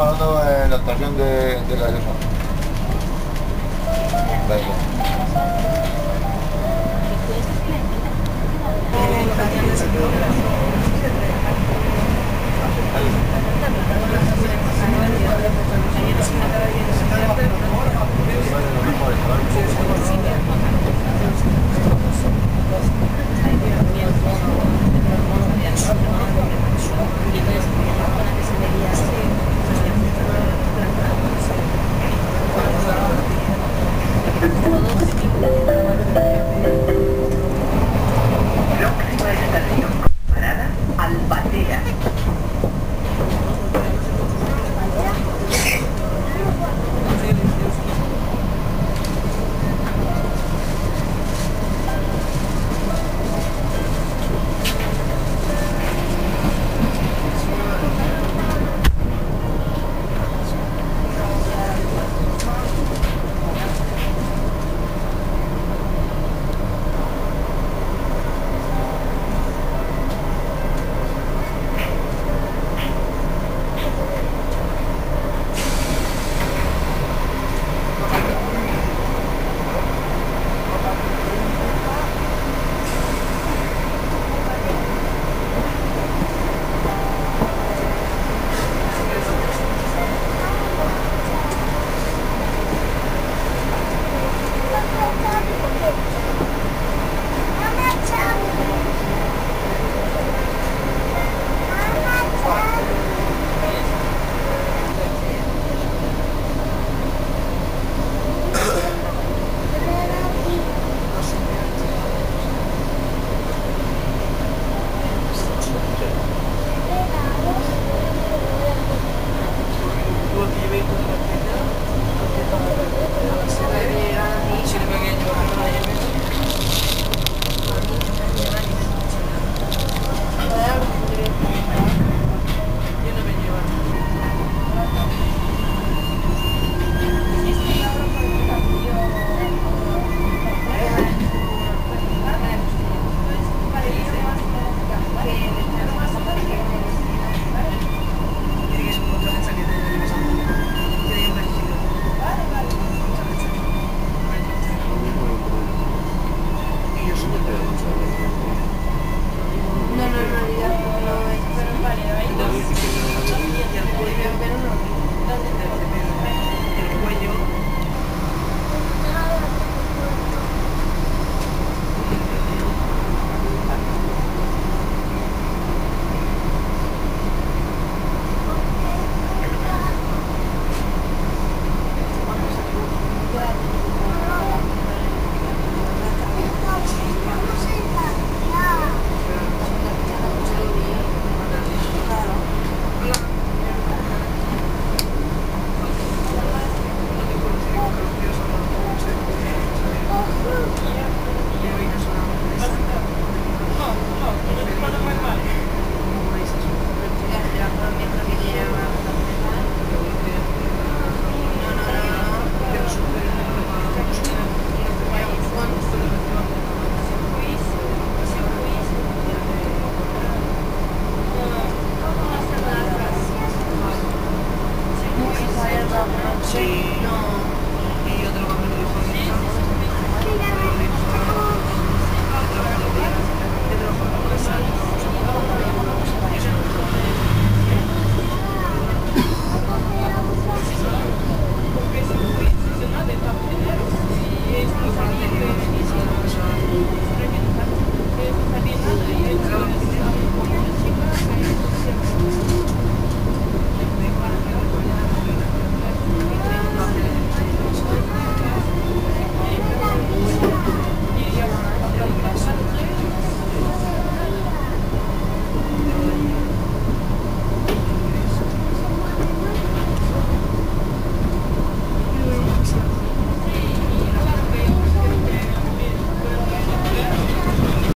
parando en la estación de, de la Erosa.